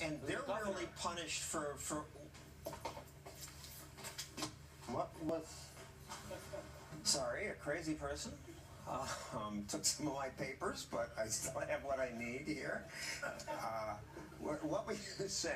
And they're really punished for, for, what was, sorry, a crazy person. Uh, um, took some of my papers, but I still have what I need here. Uh, what, what were you saying?